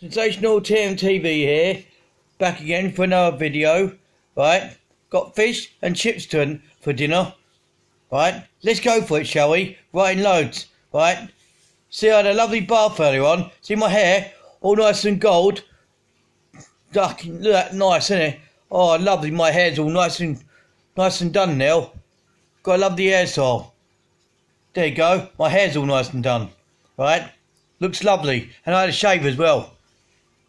Sensational TMTV here, back again for another video, right? Got fish and chips to for dinner, right? Let's go for it, shall we? Right in loads, right? See, I had a lovely bath earlier on. See my hair, all nice and gold. Look at that nice, isn't it? Oh, lovely. My hair's all nice and nice and done now. Got a lovely hairstyle. There you go. My hair's all nice and done, right? Looks lovely, and I had a shave as well.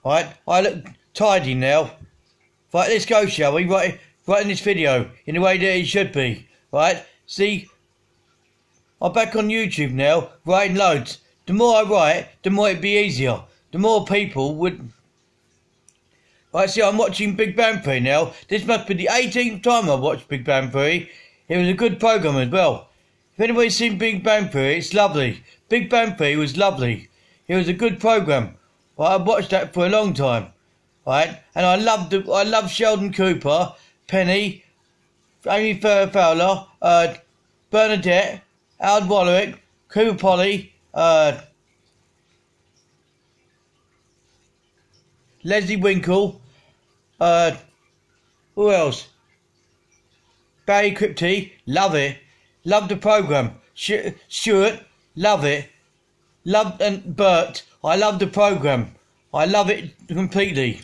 Right, I look tidy now. Right, let's go, shall we? Right, right in this video, in the way that it should be. Right, see, I'm back on YouTube now, writing loads. The more I write, the more it'd be easier. The more people would. Right, see, I'm watching Big Bang Theory now. This must be the 18th time I've watched Big Bang Theory. It was a good program as well. If anybody's seen Big Bang Theory, it's lovely. Big Bang Theory was lovely. It was a good program. Right, I watched that for a long time. Right, and I loved I loved Sheldon Cooper, Penny, Amy Fowler, uh, Bernadette, Al Wallach, Koothrappali, uh, Leslie Winkle, uh, who else? Barry Kripke, love it. Love the program. Stuart, love it. Love and Bert, I love the program. I love it completely.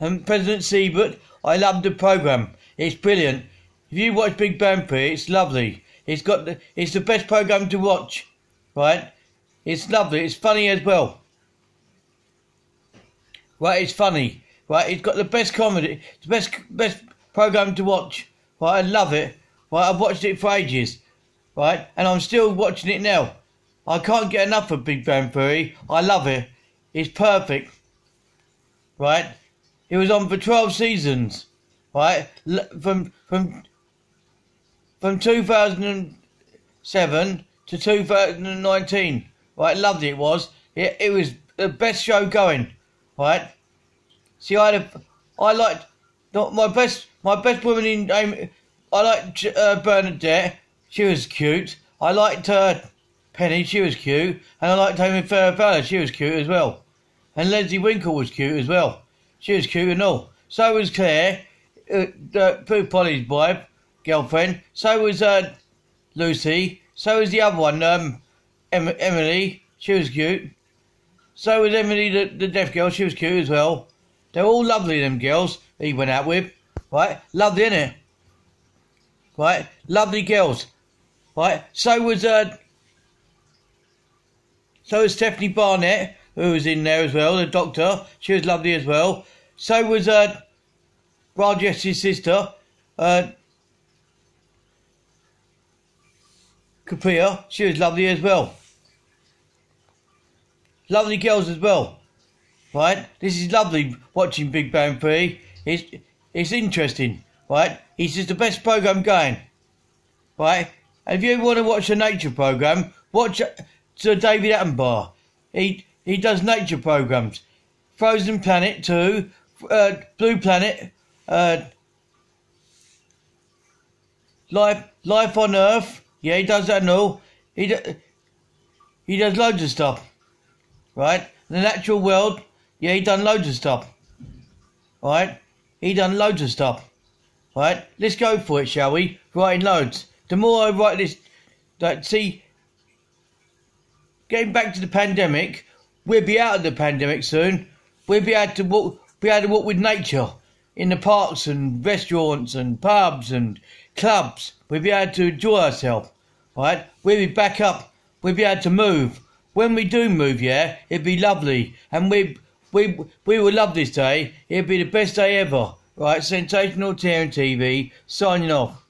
And President Siebert, I love the program. It's brilliant. If you watch Big Bang Theory, it's lovely. It's got the, it's the best program to watch, right? It's lovely. It's funny as well. Right, it's funny. Right, it's got the best comedy. It's the best best program to watch. Right, I love it. Right, I've watched it for ages. Right, and I'm still watching it now. I can't get enough of Big Bang Theory. I love it. It's perfect. Right? It was on for 12 seasons. Right? From from from 2007 to 2019. Right? Loved it, it was. It, it was the best show going. Right? See, I had a, I liked my best my best woman in I liked uh, Bernadette. She was cute. I liked uh, Penny, she was cute. And I liked Amy Farrah she was cute as well. And Leslie Winkle was cute as well. She was cute and all. So was Claire, uh, uh, Pooh Polly's wife, girlfriend. So was uh, Lucy. So was the other one, um, em- Emily. She was cute. So was Emily, the, the deaf girl. She was cute as well. They're all lovely, them girls he went out with. Right? Lovely, innit? Right? Lovely girls. Right? So was uh, so was Stephanie Barnett, who was in there as well, the doctor. She was lovely as well. So was uh, Rajesh' sister, uh. She was lovely as well. Lovely girls as well. Right? This is lovely watching Big Bang Theory. It's, it's interesting. Right? It's just the best program going. Right? And if you want to watch a nature program, watch Sir David Attenborough. He he does nature programs. Frozen Planet 2, uh, Blue Planet, uh, Life Life on Earth. Yeah, he does that and all. He do, he does loads of stuff. Right? The natural world. Yeah, he done loads of stuff. Right? He done loads of stuff. Right? Let's go for it, shall we? Writing loads. The more I write this, that see, getting back to the pandemic, we'll be out of the pandemic soon. We'll be able to walk, be able to walk with nature in the parks and restaurants and pubs and clubs. We'll be able to enjoy ourselves, right? We'll be back up. We'll be able to move. When we do move, yeah, it'd be lovely, and we we we will love this day. It'd be the best day ever, right? Sensational TMTV signing off.